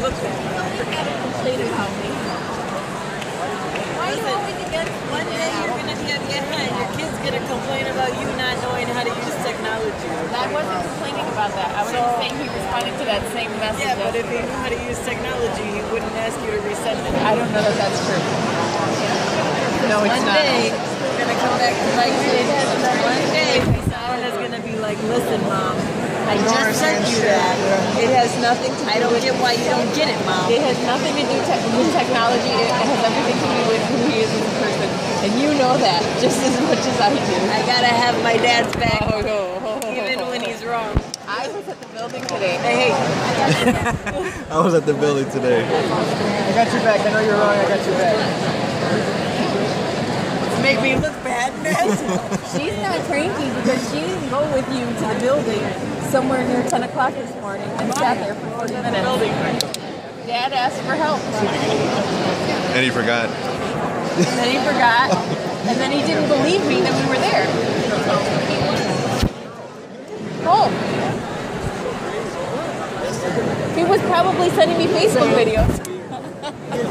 look bad. Complain about me. Why you always against one day you're gonna get behind. Your kid's gonna complain about you not knowing how to use technology. I wasn't complaining about that. I was just saying he responded to that same message. Yeah, but if he knew how to use technology, he wouldn't ask you to resend it. I don't know that that's true. No, it's One not. day, we're gonna come back to like One day, Sarah's gonna be like, listen, mom, I just sent you that. It has nothing to do I don't get why you don't get it, mom. It has nothing to do te- with technology. It has everything to do with who he is as a person. And you know that just as much as I do. I gotta have my dad's back, Oh, no. Ho, ho, ho, even ho, when he's wrong. I was at the building today. Hey, I was at the building today. I got your back. I know you're wrong. I got your back. make me look bad, man. She's not cranky because she didn't go with you to the building somewhere near 10 o'clock this morning and sat there for 40 minutes. Building. Dad asked for help. And he forgot. And then he forgot. And then he didn't believe me that we were there. Home. He was probably sending me Facebook videos.